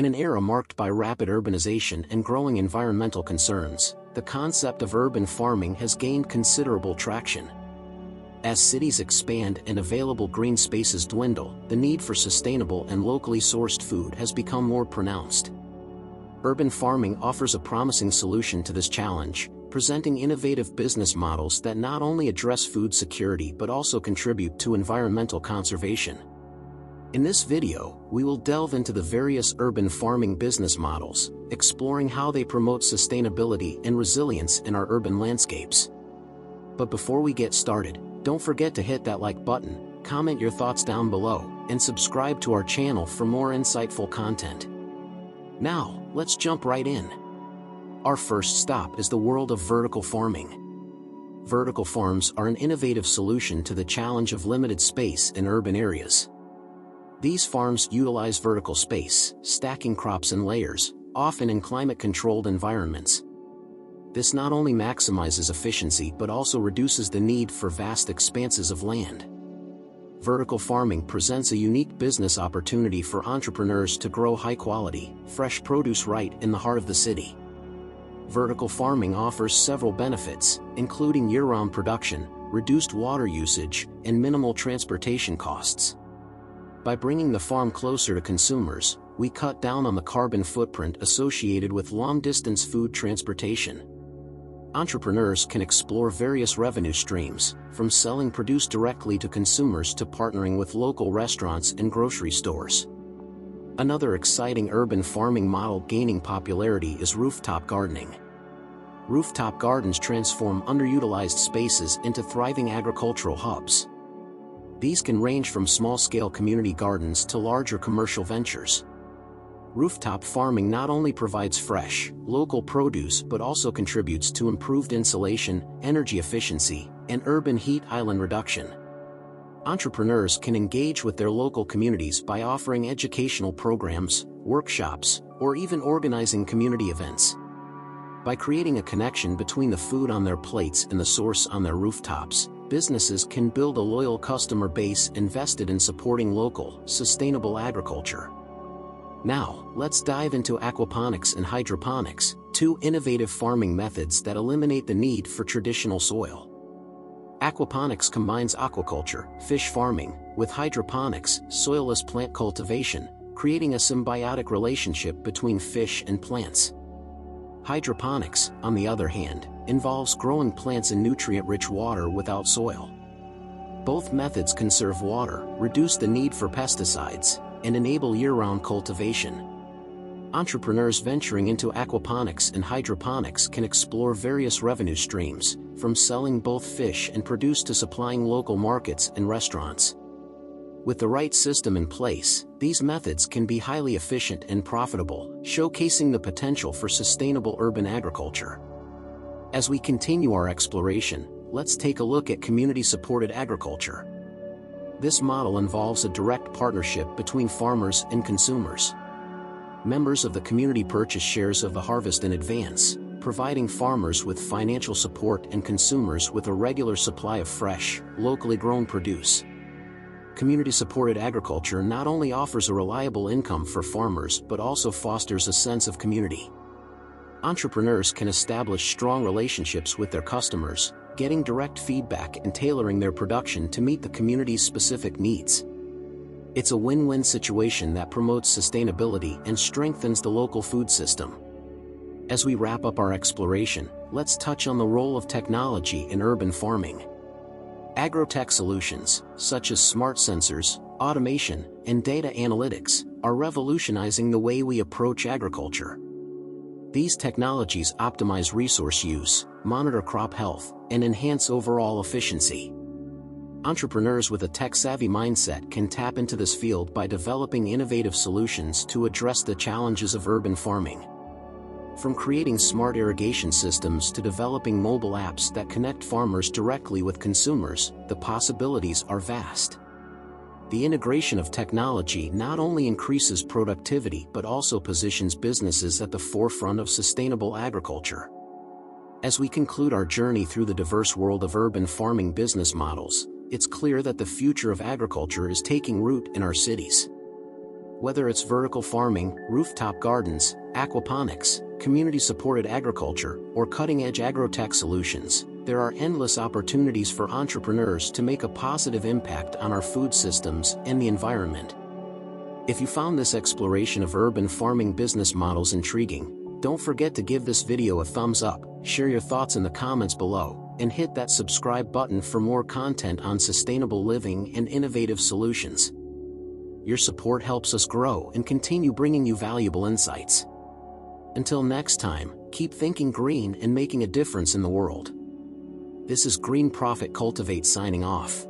In an era marked by rapid urbanization and growing environmental concerns, the concept of urban farming has gained considerable traction. As cities expand and available green spaces dwindle, the need for sustainable and locally sourced food has become more pronounced. Urban farming offers a promising solution to this challenge, presenting innovative business models that not only address food security but also contribute to environmental conservation. In this video, we will delve into the various urban farming business models, exploring how they promote sustainability and resilience in our urban landscapes. But before we get started, don't forget to hit that like button, comment your thoughts down below, and subscribe to our channel for more insightful content. Now, let's jump right in. Our first stop is the world of vertical farming. Vertical farms are an innovative solution to the challenge of limited space in urban areas. These farms utilize vertical space, stacking crops in layers, often in climate-controlled environments. This not only maximizes efficiency but also reduces the need for vast expanses of land. Vertical farming presents a unique business opportunity for entrepreneurs to grow high-quality, fresh produce right in the heart of the city. Vertical farming offers several benefits, including year-round production, reduced water usage, and minimal transportation costs. By bringing the farm closer to consumers, we cut down on the carbon footprint associated with long-distance food transportation. Entrepreneurs can explore various revenue streams, from selling produce directly to consumers to partnering with local restaurants and grocery stores. Another exciting urban farming model gaining popularity is rooftop gardening. Rooftop gardens transform underutilized spaces into thriving agricultural hubs. These can range from small-scale community gardens to larger commercial ventures. Rooftop farming not only provides fresh, local produce but also contributes to improved insulation, energy efficiency, and urban heat island reduction. Entrepreneurs can engage with their local communities by offering educational programs, workshops, or even organizing community events. By creating a connection between the food on their plates and the source on their rooftops, businesses can build a loyal customer base invested in supporting local, sustainable agriculture. Now, let's dive into aquaponics and hydroponics, two innovative farming methods that eliminate the need for traditional soil. Aquaponics combines aquaculture, fish farming, with hydroponics, soilless plant cultivation, creating a symbiotic relationship between fish and plants. Hydroponics, on the other hand, involves growing plants in nutrient-rich water without soil. Both methods conserve water, reduce the need for pesticides, and enable year-round cultivation. Entrepreneurs venturing into aquaponics and hydroponics can explore various revenue streams, from selling both fish and produce to supplying local markets and restaurants. With the right system in place, these methods can be highly efficient and profitable, showcasing the potential for sustainable urban agriculture. As we continue our exploration, let's take a look at community-supported agriculture. This model involves a direct partnership between farmers and consumers. Members of the community purchase shares of the harvest in advance, providing farmers with financial support and consumers with a regular supply of fresh, locally grown produce community-supported agriculture not only offers a reliable income for farmers but also fosters a sense of community. Entrepreneurs can establish strong relationships with their customers, getting direct feedback and tailoring their production to meet the community's specific needs. It's a win-win situation that promotes sustainability and strengthens the local food system. As we wrap up our exploration, let's touch on the role of technology in urban farming. Agrotech solutions, such as smart sensors, automation, and data analytics, are revolutionizing the way we approach agriculture. These technologies optimize resource use, monitor crop health, and enhance overall efficiency. Entrepreneurs with a tech-savvy mindset can tap into this field by developing innovative solutions to address the challenges of urban farming. From creating smart irrigation systems to developing mobile apps that connect farmers directly with consumers, the possibilities are vast. The integration of technology not only increases productivity but also positions businesses at the forefront of sustainable agriculture. As we conclude our journey through the diverse world of urban farming business models, it's clear that the future of agriculture is taking root in our cities. Whether it's vertical farming, rooftop gardens, aquaponics, community-supported agriculture, or cutting-edge agrotech solutions, there are endless opportunities for entrepreneurs to make a positive impact on our food systems and the environment. If you found this exploration of urban farming business models intriguing, don't forget to give this video a thumbs up, share your thoughts in the comments below, and hit that subscribe button for more content on sustainable living and innovative solutions. Your support helps us grow and continue bringing you valuable insights. Until next time, keep thinking green and making a difference in the world. This is Green Profit Cultivate signing off.